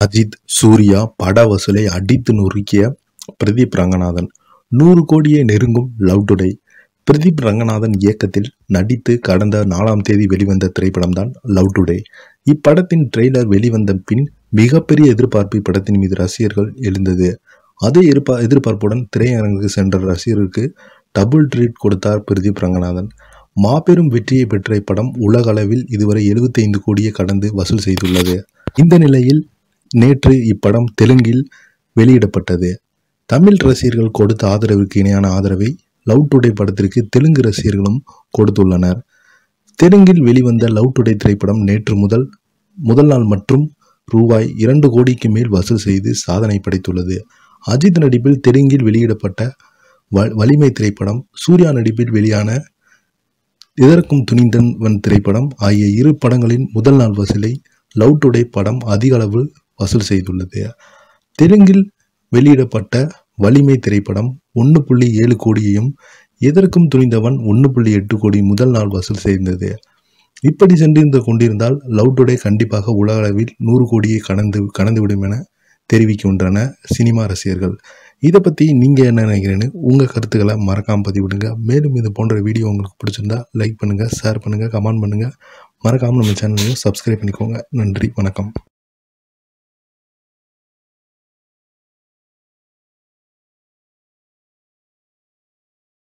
அஜித் சூர்யா பட வசூலை அடித்து நொறுக்கிய பிரதீப் ரங்கநாதன். நூறு கோடியை நெருங்கும் லவ் டுடே. பிரதீப் ரங்கநாதன் இயக்கத்தில் நடித்து கடந்த நாலாம் தேதி வெளிவந்த திரைப்படம்தான் லவ் டுடே. இப்படத்தின் ட்ரெய்லர் வெளிவந்த பின் மிகப்பெரிய எதிர்பார்ப்பு இப்படத்தின் மீது ரசிகர்கள் எழுந்தது. அதே எதிர்பா எதிர்பார்ப்புடன் திரையரங்குக்கு சென்ற ரசிகருக்கு டபுள் ட்ரீட் கொடுத்தார் பிரதீப் ரங்கநாதன். மாபெரும் வெற்றியை பெற்ற இப்படம் உலக அளவில் இதுவரை 75 கோடியை கடந்து வசூல் செய்துள்ளது. இந்த நிலையில் நேற்று இப்படம் தெலுங்கில் வெளியிடப்பட்டது. தமிழ் ரசிகர்கள் கொடுத்த ஆதரவிற்கு இணையான ஆதரவை லவ் டுடே படத்திற்கு தெலுங்கு ரசிகர்களும் கொடுத்துள்ளனர். தெலுங்கில் வெளிவந்த லவ் டுடே திரைப்படம் நேற்று முதல் முதல் நாள் மற்றும் ரூபாய் இரண்டு கோடிக்கு மேல் வசூல் செய்து சாதனை படைத்துள்ளது. அஜித் நடிப்பில் தெலுங்கில் வெளியிடப்பட்ட வ வலிமை திரைப்படம் சூர்யா நடிப்பில் வெளியான இதற்கும் துணிந்தவன் திரைப்படம் ஆகிய இரு படங்களின் முதல் நாள் வசூலை லவ் டுடே படம் அதிக அளவு வசூல் செய்துள்ளது. தெலுங்கில் வெளியிடப்பட்ட வலிமை திரைப்படம் ஒன்று புள்ளி ஏழு கோடியையும் எதற்கும் துணிந்தவன் ஒன்று புள்ளி எட்டு கோடி முதல் நாள் வசூல் செய்தது. இப்படி சென்றிருந்த கொண்டிருந்தால் லவ் டுடே கண்டிப்பாக உலக அளவில் நூறு கோடியை கடந்து கடந்துவிடும் என தெரிவிக்கின்றன சினிமா ரசிகர்கள். இதை பற்றி நீங்கள் என்ன நினைக்கிறீன்னு உங்கள் கருத்துக்களை மறக்காமல் பதிவிடுங்க. மேலும் இது போன்ற வீடியோ உங்களுக்கு பிடிச்சிருந்தா லைக் பண்ணுங்கள் ஷேர் பண்ணுங்கள் கமெண்ட் பண்ணுங்கள் மறக்காமல் நம்ம சேனலையும் சப்ஸ்கிரைப் பண்ணிக்கோங்க. நன்றி வணக்கம்.